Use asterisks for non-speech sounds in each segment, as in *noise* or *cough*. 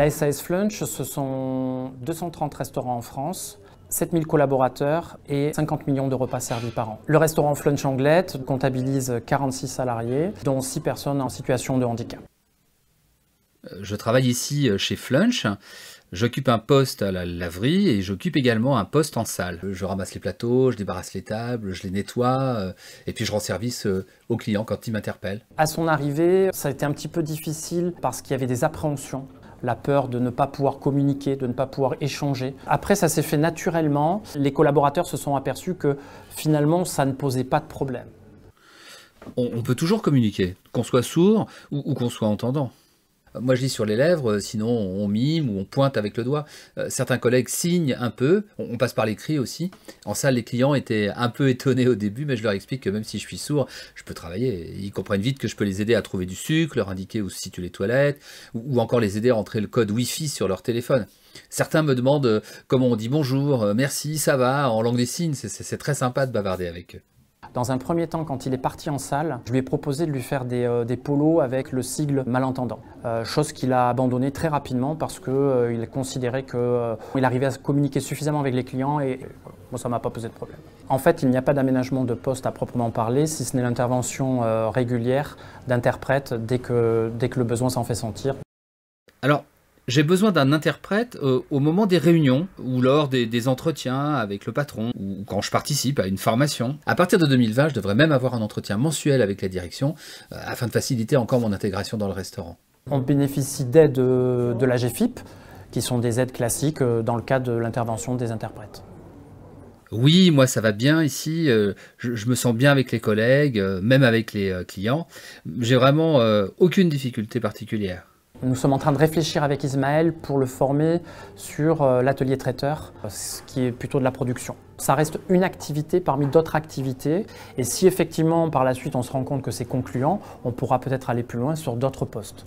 La SAS Flunch, ce sont 230 restaurants en France, 7000 collaborateurs et 50 millions de repas servis par an. Le restaurant Flunch Anglette comptabilise 46 salariés, dont 6 personnes en situation de handicap. Je travaille ici euh, chez Flunch. J'occupe un poste à la laverie et j'occupe également un poste en salle. Je ramasse les plateaux, je débarrasse les tables, je les nettoie euh, et puis je rends service euh, aux clients quand ils m'interpellent. À son arrivée, ça a été un petit peu difficile parce qu'il y avait des appréhensions la peur de ne pas pouvoir communiquer, de ne pas pouvoir échanger. Après, ça s'est fait naturellement. Les collaborateurs se sont aperçus que finalement, ça ne posait pas de problème. On, peut toujours communiquer, qu'on soit sourd ou qu'on soit entendant. Moi, je lis sur les lèvres, euh, sinon on mime ou on pointe avec le doigt. Euh, certains collègues signent un peu, on passe par l'écrit aussi. En salle, les clients étaient un peu *laughs* étonnés au début, mais je leur explique que même si je suis sourd, je peux travailler. Ils comprennent vite que je peux les aider à trouver du sucre, leur indiquer où se situent les toilettes, ou encore les aider à entrer le code Wi-Fi sur leur téléphone. Certains me demandent euh, comment on dit bonjour, merci, ça va, en langue des signes. C'est très sympa de bavarder avec eux. Dans un premier temps, quand il est parti en salle, je lui ai proposé de lui faire des, euh, polos avec le sigle malentendant. Euh, chose qu'il a abandonné très rapidement parce qu'il euh, considérait qu'il arrivait à communiquer suffisamment avec les clients et moi ça ne m'a pas posé de problème. En fait, il n'y a pas d'aménagement de poste à proprement parler, si ce n'est l'intervention régulière d'interprètes dès que, dès que le besoin s'en fait sentir. Alors, j'ai besoin d'un interprète euh, au moment des réunions ou lors des, entretiens avec le patron ou quand je participe à une formation. À partir de 2020, je devrais même avoir un entretien mensuel avec la direction euh, afin de faciliter encore mon intégration dans le restaurant. On bénéficie d'aides de la GFIP qui sont des aides classiques euh, dans le cadre de l'intervention des interprètes. Oui, moi ça va bien ici, je, me sens bien avec les collègues, même avec les clients. J'ai vraiment aucune difficulté particulière. Nous sommes en train de réfléchir avec Ismaël pour le former sur euh, l'atelier traiteur, ce qui est plutôt de la production. Ça reste une activité parmi d'autres activités et si effectivement par la suite on se rend compte que c'est concluant, on pourra peut-être aller plus loin sur d'autres postes.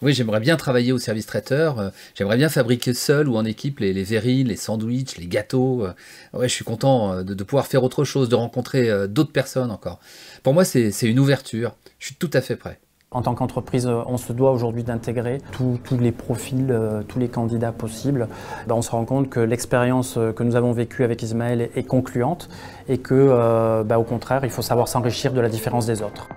Oui, j'aimerais bien travailler au service traiteur. Euh, j'aimerais bien fabriquer seul ou en équipe les, les verrines, les sandwichs, les gâteaux. Euh, ouais, je suis content de, pouvoir faire autre chose, de rencontrer d'autres personnes encore. Pour moi, c'est une ouverture. Je suis tout à fait prêt. En tant qu'entreprise, euh, on se doit aujourd'hui d'intégrer tous les profils, euh, tous les candidats possibles. Ben, on se rend compte que l'expérience euh, que nous avons vécue avec Ismaël est, concluante et que, ben, au contraire, il faut savoir s'enrichir de la différence des autres.